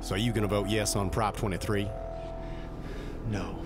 So are you gonna vote yes on Prop 23? No.